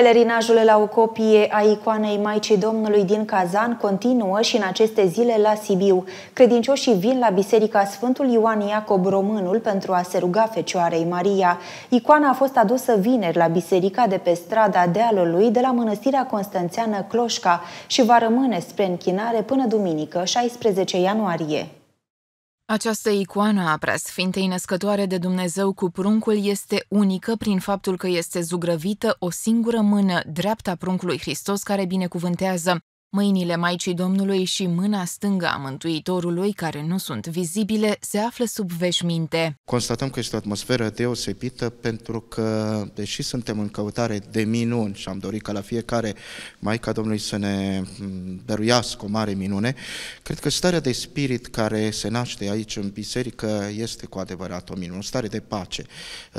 Pelerinajul la o copie a icoanei Maicii Domnului din Kazan continuă și în aceste zile la Sibiu. Credincioșii vin la Biserica Sfântul Ioan Iacob Românul pentru a se ruga Fecioarei Maria. Icoana a fost adusă vineri la biserica de pe strada Dealului de la Mănăstirea Constanțeană Cloșca și va rămâne spre închinare până duminică, 16 ianuarie. Această icoană a preasfintei născătoare de Dumnezeu cu pruncul este unică prin faptul că este zugrăvită o singură mână, dreapta pruncului Hristos, care binecuvântează Mâinile Maicii Domnului și mâna stângă a Mântuitorului, care nu sunt vizibile, se află sub veșminte. Constatăm că este o atmosferă deosebită pentru că, deși suntem în căutare de minuni și am dorit ca la fiecare Maica Domnului să ne dăruiască o mare minune, cred că starea de spirit care se naște aici în biserică este cu adevărat o minune, o stare de pace.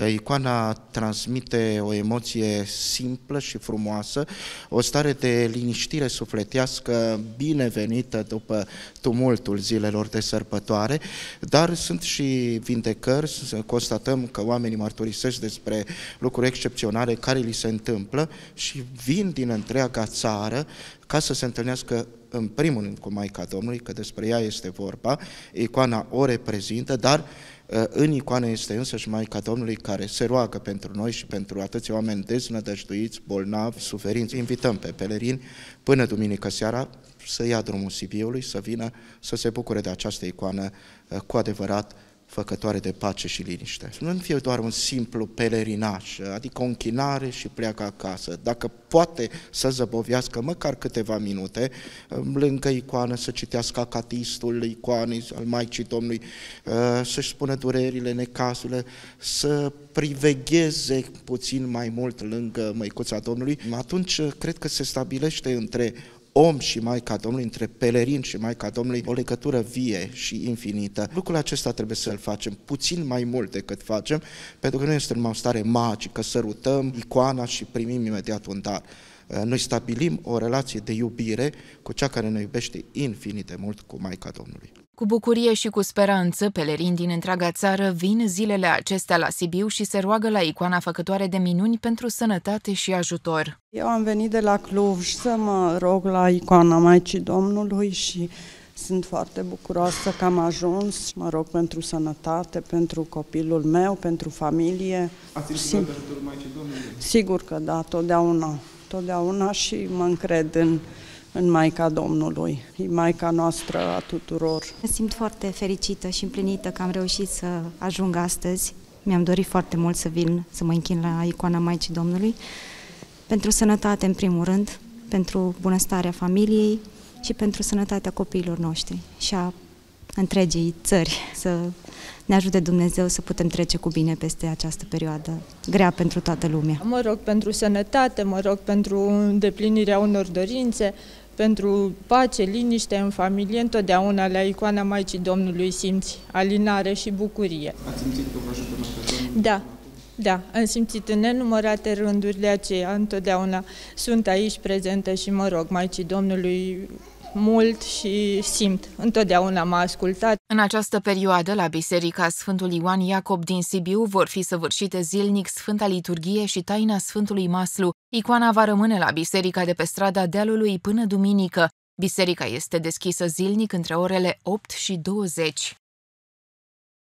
Icoana transmite o emoție simplă și frumoasă, o stare de liniștire sufletească găsească binevenită după tumultul zilelor de sărbătoare, dar sunt și vindecări, constatăm că oamenii mărturisesc despre lucruri excepționale care li se întâmplă și vin din întreaga țară ca să se întâlnească în primul rând cu Maica Domnului, că despre ea este vorba, icoana o reprezintă, dar Uh, în icoană este însă și Maica Domnului care se roagă pentru noi și pentru atâția oameni deznădăjduiți, bolnavi, suferinți. Invităm pe pelerini până duminică seara să ia drumul Sibiului, să vină să se bucure de această icoană uh, cu adevărat făcătoare de pace și liniște. Să nu fie doar un simplu pelerinaj, adică o închinare și pleacă acasă. Dacă poate să zăbovească măcar câteva minute, lângă icoană să citească acatistul icoanei al Maicii Domnului, uh, să-și spună durerile, necazurile, să privegheze puțin mai mult lângă Măicuța Domnului, atunci cred că se stabilește între om și Maica Domnului, între pelerin și Maica Domnului, o legătură vie și infinită. Lucrul acesta trebuie să-l facem puțin mai mult decât facem, pentru că nu este numai o stare magică, sărutăm icoana și primim imediat un dar. Noi stabilim o relație de iubire cu cea care ne iubește infinit de mult cu Maica Domnului. Cu bucurie și cu speranță, pelerini din întreaga țară vin zilele acestea la Sibiu și se roagă la icoana făcătoare de minuni pentru sănătate și ajutor. Eu am venit de la Cluj să mă rog la icoana Maicii Domnului și sunt foarte bucuroasă că am ajuns. Mă rog pentru sănătate, pentru copilul meu, pentru familie. Ați rugat ajutorul Maicii Domnului? Sigur că da, totdeauna. Totdeauna și mă încred în în Maica Domnului, e Maica noastră a tuturor. Mă simt foarte fericită și împlinită că am reușit să ajung astăzi. Mi-am dorit foarte mult să vin, să mă închin la icoana Maicii Domnului, pentru sănătate în primul rând, pentru bunăstarea familiei și pentru sănătatea copiilor noștri și a întregii țări, să ne ajute Dumnezeu să putem trece cu bine peste această perioadă grea pentru toată lumea. Mă rog pentru sănătate, mă rog pentru îndeplinirea unor dorințe, pentru pace, liniște în familie, întotdeauna la icoana Maicii Domnului simți alinare și bucurie. Ați simțit că vă ajută Da, da, am simțit în nenumărate rânduri, de aceea întotdeauna sunt aici prezentă și mă rog Maicii Domnului mult și simt. Întotdeauna m-a ascultat. În această perioadă, la Biserica Sfântul Ioan Iacob din Sibiu vor fi săvârșite zilnic Sfânta Liturghie și taina Sfântului Maslu. Icoana va rămâne la biserica de pe strada Dealului până duminică. Biserica este deschisă zilnic între orele 8 și 20.